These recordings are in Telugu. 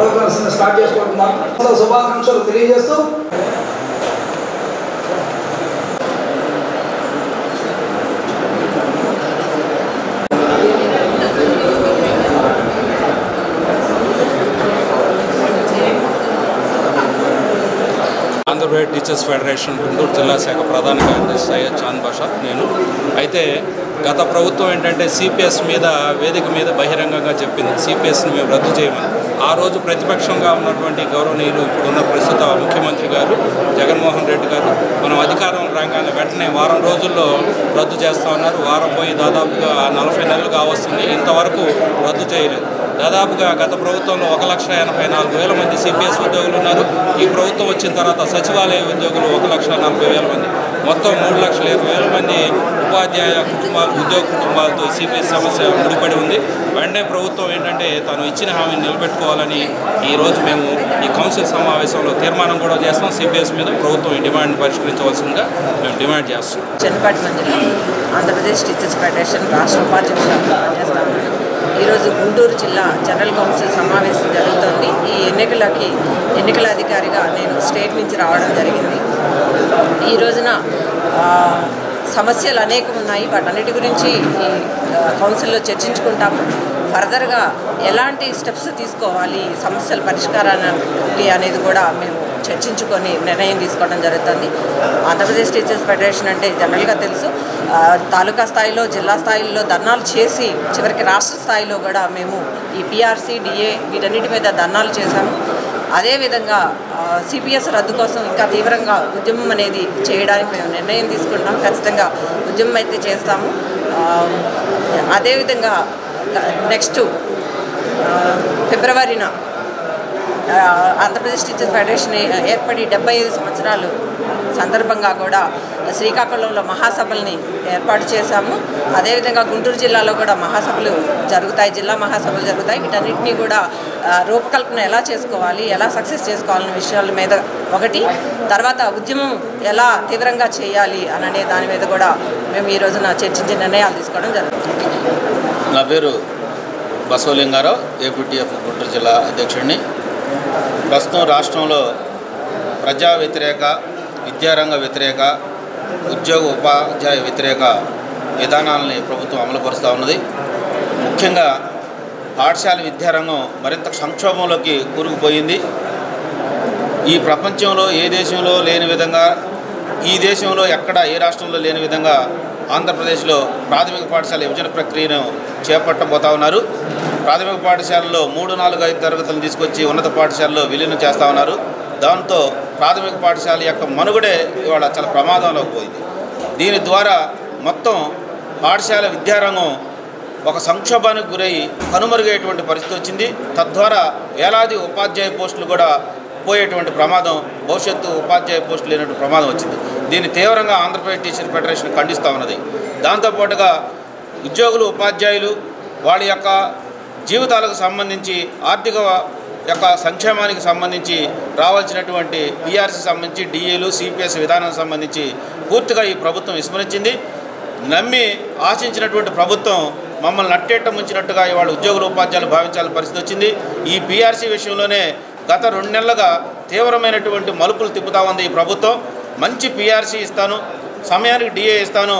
స్టార్ట్ చేసుకుంటున్నాం. శుభాకాంక్షలు తెలియజేస్తూ ఆంధ్రప్రదేశ్ టీచర్స్ ఫెడరేషన్ గుంటూరు జిల్లా శాఖ ప్రధాన కార్యదర్శి సయ్యద్ చాంద్ బాషా నేను. అయితే గత ప్రభుత్వం ఏంటంటే సిపిఎస్ మీద వేదిక మీద బహిరంగంగా చెప్పింది. సిపిఎస్ని మేము రద్దు చేయమని. ఆ రోజు ప్రతిపక్షంగా ఉన్నటువంటి గౌరవనీయులు ఇప్పుడున్న ప్రస్తుత ముఖ్యమంత్రి గారు జగన్మోహన్ రెడ్డి గారు మనం అధికారం రాగానే వెంటనే వారం రోజుల్లో రద్దు చేస్తా ఉన్నారు. వారం పోయి దాదాపుగా నలభై నెలలు కావస్తుంది ఇంతవరకు రద్దు చేయలేదు. దాదాపుగా గత ప్రభుత్వంలో ఒక లక్ష ఎనభై నాలుగు వేల మంది సిపిఎస్ ఉద్యోగులు ఉన్నారు. ఈ ప్రభుత్వం వచ్చిన తర్వాత సచివాలయ ఉద్యోగులు ఒక లక్ష నలభై వేల మంది. మొత్తం మూడు లక్షల ఇరవై వేల మంది ఉపాధ్యాయ కుటుంబాలు ఉద్యోగ కుటుంబాలతో సిపిఎస్ సమస్య ముడిపడి ఉంది. వెంటనే ప్రభుత్వం ఏంటంటే తను ఇచ్చిన హామీని నిలబెట్టుకోవాలని ఈరోజు మేము ఈ కౌన్సిల్ సమావేశంలో తీర్మానం కూడా చేస్తాం. సిపిఎస్ మీద ప్రభుత్వం ఈ డిమాండ్ పరిష్కరించవలసిందిగా మేము డిమాండ్ చేస్తాం చెన్నపాటి మంజుల ఆంధ్రప్రదేశ్ టీచర్స్ ఫెడరేషన్ రాష్ట్ర ఉపాధ్యక్షులు పనిచేస్తా ఈరోజు గుంటూరు జిల్లా జనరల్ కౌన్సిల్ సమావేశం జరుగుతోంది. ఈ ఎన్నికలకి ఎన్నికల అధికారిగా నేను స్టేట్ నుంచి రావడం జరిగింది. ఈ రోజున సమస్యలు అనేకం ఉన్నాయి. వాటన్నిటి గురించి ఈ కౌన్సిల్లో చర్చించుకుంటాము. ఫర్దర్గా ఎలాంటి స్టెప్స్ తీసుకోవాలి? సమస్యల పరిష్కారానికి అనేది కూడా మేము చర్చించుకొని నిర్ణయం తీసుకోవడం జరుగుతుంది. ఆంధ్రప్రదేశ్ టీచర్స్ ఫెడరేషన్ అంటే జనరల్గా తెలుసు. తాలూకా స్థాయిలో జిల్లా స్థాయిలో ధర్నాలు చేసి చివరికి రాష్ట్ర స్థాయిలో కూడా మేము ఈ పిఆర్సీ డిఏ వీటన్నిటి మీద ధర్నాలు చేశాము. అదేవిధంగా సిపిఎస్ రద్దు కోసం ఇంకా తీవ్రంగా ఉద్యమం అనేది చేయడానికి మేము నిర్ణయం తీసుకుంటాం. ఖచ్చితంగా ఉద్యమం అయితే చేస్తాము. అదేవిధంగా నెక్స్ట్ ఫిబ్రవరిన ఆంధ్రప్రదేశ్ టీచర్ ఫెడరేషన్ ఏర్పడి డెబ్బై ఐదు సంవత్సరాలు సందర్భంగా కూడా శ్రీకాకుళంలో మహాసభల్ని ఏర్పాటు చేశాము. అదేవిధంగా గుంటూరు జిల్లాలో కూడా మహాసభలు జరుగుతాయి జిల్లా మహాసభలు జరుగుతాయి. వీటన్నిటినీ కూడా రూపకల్పన ఎలా చేసుకోవాలి ఎలా సక్సెస్ చేసుకోవాలనే విషయాల మీద ఒకటి తర్వాత ఉద్యమం ఎలా తీవ్రంగా చేయాలి అననే దాని మీద కూడా మేము ఈ రోజున చర్చించి నిర్ణయాలు తీసుకోవడం జరుగుతుంది. నా పేరు బసవలింగారావు ఏపీటీఎఫ్ గుంటూరు జిల్లా అధ్యక్షుడిని. ప్రస్తుతం రాష్ట్రంలో ప్రజా వ్యతిరేక విద్యారంగ వ్యతిరేక ఉద్యోగ ఉపాధ్యాయ వ్యతిరేక విధానాలని ప్రభుత్వం అమలుపరుస్తూ ఉన్నది. ముఖ్యంగా పాఠశాల విద్యారంగం మరింత సంక్షోభంలోకి కూరుకుపోయింది. ఈ ప్రపంచంలో ఏ దేశంలో లేని విధంగా ఈ దేశంలో ఎక్కడ ఏ రాష్ట్రంలో లేని విధంగా ఆంధ్రప్రదేశ్లో ప్రాథమిక పాఠశాల విభజన ప్రక్రియను చేపట్టబోతా ఉన్నారు. ప్రాథమిక పాఠశాలలో మూడు నాలుగు ఐదు తరగతులను తీసుకొచ్చి ఉన్నత పాఠశాలలో విలీనం చేస్తూ ఉన్నారు. దాంతో ప్రాథమిక పాఠశాల యొక్క మనుగడే ఇవాళ చాలా ప్రమాదంలోకి పోయింది. దీని ద్వారా మొత్తం పాఠశాల విద్యారంగం ఒక సంక్షోభానికి గురై కనుమరుగయ్యేటువంటి పరిస్థితి వచ్చింది. తద్వారా వేలాది ఉపాధ్యాయ పోస్టులు కూడా పోయేటువంటి ప్రమాదం భవిష్యత్తు ఉపాధ్యాయ పోస్టులు లేనటువంటి ప్రమాదం వచ్చింది. దీన్ని తీవ్రంగా ఆంధ్రప్రదేశ్ టీచర్ ఫెడరేషన్ ఖండిస్తూ ఉన్నది. దాంతోపాటుగా ఉద్యోగులు ఉపాధ్యాయులు వాళ్ళ యొక్క జీవితాలకు సంబంధించి ఆర్థిక యొక్క సంక్షేమానికి సంబంధించి రావాల్సినటువంటి పిఆర్సీ సంబంధించి డిఏలు సిపిఎస్ విధానం సంబంధించి పూర్తిగా ఈ ప్రభుత్వం విస్మరించింది. నమ్మి ఆశించినటువంటి ప్రభుత్వం మమ్మల్ని నట్టేట ముంచినట్టుగా ఇవాళ ఉద్యోగులు ఉపాధ్యాయులు భావించాల్సిన పరిస్థితి వచ్చింది. ఈ పీఆర్సీ విషయంలోనే గత రెండు నెలలుగా తీవ్రమైనటువంటి మలుపులు తిప్పుతా ఉంది ఈ ప్రభుత్వం. మంచి పీఆర్సీ ఇస్తాను సమయానికి డిఏ ఇస్తాను.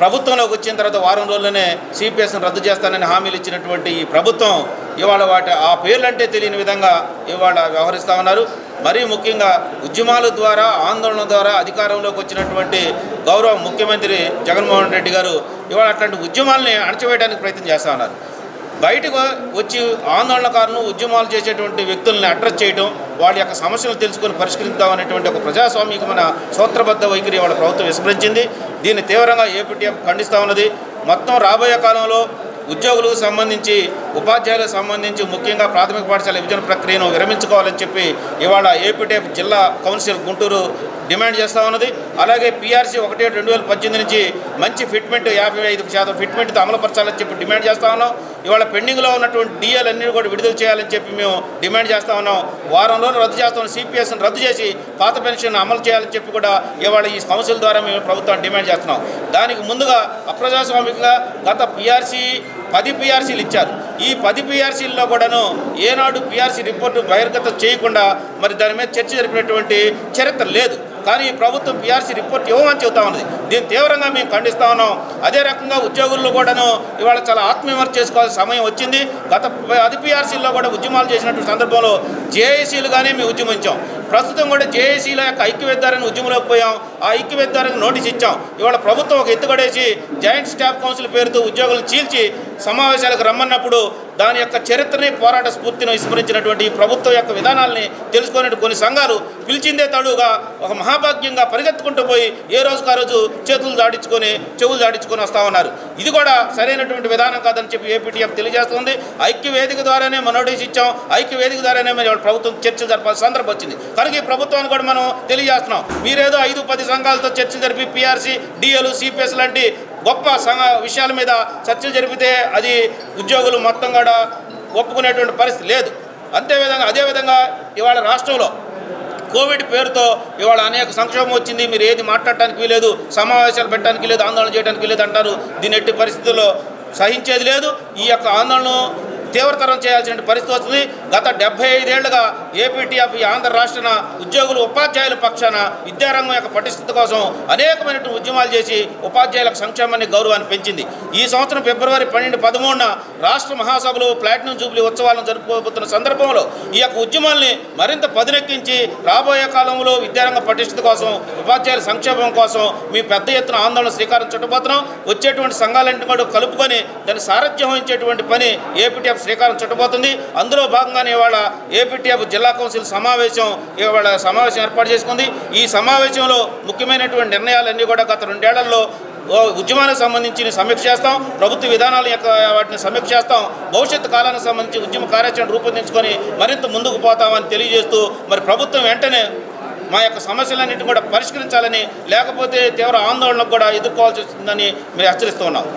ప్రభుత్వంలోకి వచ్చిన తర్వాత వారం రోజుల్లోనే సిపిఎస్ను రద్దు చేస్తానని హామీలు ఇచ్చినటువంటి ఈ ప్రభుత్వం ఇవాళ వాటి ఆ పేర్లంటే తెలియని విధంగా ఇవాళ వ్యవహరిస్తూ ఉన్నారు. మరీ ముఖ్యంగా ఉద్యమాల ద్వారా ఆందోళన ద్వారా అధికారంలోకి వచ్చినటువంటి గౌరవ ముఖ్యమంత్రి జగన్మోహన్ రెడ్డి గారు ఇవాళ అట్లాంటి ఉద్యమాలని అణచివేయడానికి ప్రయత్నం చేస్తూ ఉన్నారు. బయటకు వచ్చి ఆందోళనకారులు ఉద్యమాలు చేసేటువంటి వ్యక్తుల్ని అడ్రస్ చేయడం వాళ్ళ యొక్క సమస్యలు తెలుసుకొని పరిష్కరిద్దాం అనేటువంటి ఒక ప్రజాస్వామికమైన సూత్రబద్ధ వైఖరి వాళ్ళ ప్రభుత్వం విస్మరించింది. దీన్ని తీవ్రంగా ఏపీటీఎఫ్ ఖండిస్తూ ఉన్నది. మొత్తం రాబోయే కాలంలో ఉద్యోగులకు సంబంధించి ఉపాధ్యాయులకు సంబంధించి ముఖ్యంగా ప్రాథమిక పాఠశాల విభజన ప్రక్రియను విరమించుకోవాలని చెప్పి ఇవాళ ఏపీటీఎఫ్ జిల్లా కౌన్సిల్ గుంటూరు డిమాండ్ చేస్తూ ఉన్నది. అలాగే పీఆర్సీ ఒకటి రెండు వేల పద్దెనిమిది నుంచి మంచి ఫిట్మెంట్ యాభై ఐదు శాతం ఫిట్మెంట్తో అమలుపరచాలని చెప్పి డిమాండ్ చేస్తూ ఉన్నాం. ఇవాళ పెండింగ్లో ఉన్నటువంటి డిఎల్ అన్ని కూడా విడుదల చేయాలని చెప్పి మేము డిమాండ్ చేస్తూ ఉన్నాం. వారం రోజులు రద్దు చేస్తాం. సిపిఎస్ని రద్దు చేసి పాత పెన్షన్ అమలు చేయాలని చెప్పి కూడా ఇవాళ ఈ కౌన్సిల్ ద్వారా మేము ప్రభుత్వాన్ని డిమాండ్ చేస్తున్నాం. దానికి ముందుగా అప్రజాస్వామికంగా గత పిఆర్సీ పది పిఆర్సీలు ఇచ్చారు. ఈ పది పిఆర్సీల్లో కూడాను ఏనాడు పిఆర్సీ రిపోర్టు బహిర్గతం చేయకుండా మరి దాని మీద చర్చ జరిపినటువంటి చరిత్ర లేదు. కానీ ఈ ప్రభుత్వం పిఆర్సీ రిపోర్ట్ ఇవ్వమని చెబుతా ఉన్నది. దీన్ని తీవ్రంగా మేము ఖండిస్తా ఉన్నాం. అదే రకంగా ఉద్యోగుల్లో కూడాను ఇవాళ చాలా ఆత్మవిమర్శ చేసుకోవాల్సిన సమయం వచ్చింది. గత అది పిఆర్సీలో కూడా ఉద్యమాలు చేసినటువంటి సందర్భంలో జేఏసీలుగానే మేము ఉద్యమించాం. ప్రస్తుతం కూడా జేఏసీల యొక్క ఐక్యవేద్దారని ఉద్యమంలోకి పోయాం. ఆ ఐక్యవేద్దారని నోటీస్ ఇచ్చాం. ఇవాళ ప్రభుత్వం ఒక ఎత్తుగడేసి జాయింట్ స్టాఫ్ కౌన్సిల్ పేరుతో ఉద్యోగులను చీల్చి సమావేశాలకు రమ్మన్నప్పుడు దాని యొక్క చరిత్రని పోరాట స్ఫూర్తిని విస్మరించినటువంటి ప్రభుత్వం యొక్క విధానాల్ని తెలుసుకునే కొన్ని సంఘాలు పిలిచిందే తడుగా ఒక మహాభాగ్యంగా పరిగెత్తుకుంటూ పోయి ఏ రోజుకు ఆ రోజు చేతులు దాడించుకొని చెవులు దాడించుకొని వస్తూ ఉన్నారు. ఇది కూడా సరైనటువంటి విధానం కాదని చెప్పి ఏపీటీఎఫ్ తెలియజేస్తుంది. ఐక్య వేదిక ద్వారానే మనం నోటీస్ ఇచ్చాం. ఐక్య వేదిక ద్వారానే మరి ప్రభుత్వం చర్చ జరపాల్సిన సందర్భం వచ్చింది. కనుక ఈ ప్రభుత్వాన్ని కూడా మనం తెలియజేస్తున్నాం. మీరేదో ఐదు పది సంఘాలతో చర్చ జరిపి పిఆర్సీ డిఎల్ సిపిఎస్ లాంటి గొప్ప సంఘ విషయాల మీద చర్చలు జరిపితే అది ఉద్యోగులు మొత్తం కూడా ఒప్పుకునేటువంటి పరిస్థితి లేదు. అంతేవిధంగా అదేవిధంగా ఇవాళ రాష్ట్రంలో కోవిడ్ పేరుతో ఇవాళ అనేక సంక్షోభం వచ్చింది. మీరు ఏది మాట్లాడటానికి వీలేదు సమావేశాలు పెట్టడానికి లేదు ఆందోళన చేయడానికి లేదు అంటారు. దీని ఎట్టి పరిస్థితుల్లో సహించేది లేదు. ఈ యొక్క ఆందోళన తీవ్రతరం చేయాల్సిన పరిస్థితి వస్తుంది. గత డెబ్బై ఐదేళ్ళుగా ఏపీటీఎఫ్ ఈ ఆంధ్ర రాష్ట్రన ఉద్యోగులు ఉపాధ్యాయుల పక్షాన విద్యారంగం యొక్క పటిష్టత కోసం అనేకమైనటువంటి ఉద్యమాలు చేసి ఉపాధ్యాయులకు సంక్షేమాన్ని గౌరవాన్ని పెంచింది. ఈ సంవత్సరం ఫిబ్రవరి పన్నెండు పదమూడున రాష్ట్ర మహాసభలు ప్లాటినం జూబ్లీ ఉత్సవాలను జరుపుకోబోతున్న సందర్భంలో ఈ యొక్క ఉద్యమాల్ని మరింత పదునెక్కించి రాబోయే కాలంలో విద్యారంగ పటిష్టత కోసం ఉపాధ్యాయుల సంక్షేమం కోసం మీ పెద్ద ఎత్తున ఆందోళన శ్రీకారం చుట్టబోతున్నాం. వచ్చేటువంటి సంఘాలన్నింటినీ కూడా కలుపుకొని దాన్ని సారథ్యం వహించేటువంటి పని ఏపీటీఎఫ్ శ్రీకారం చుట్టబోతుంది. అందులో భాగంగానే ఇవాళ ఏపీటీఎఫ్ జిల్లా కౌన్సిల్ సమావేశం ఇవాళ సమావేశం ఏర్పాటు చేసుకుంది. ఈ సమావేశంలో ముఖ్యమైనటువంటి నిర్ణయాలన్నీ కూడా గత రెండేళ్ళలో ఉద్యమానికి సంబంధించి సమీక్ష చేస్తాం. ప్రభుత్వ విధానాల యొక్క వాటిని సమీక్ష చేస్తాం. భవిష్యత్తు కాలానికి సంబంధించి ఉద్యమ కార్యాచరణ రూపొందించుకొని మరింత ముందుకు పోతామని తెలియజేస్తూ మరి ప్రభుత్వం వెంటనే మా యొక్క సమస్యలన్నింటినీ కూడా పరిష్కరించాలని లేకపోతే తీవ్ర ఆందోళనకు కూడా ఎదుర్కోవాల్సి వస్తుందని మేము హెచ్చరిస్తూ ఉన్నాం.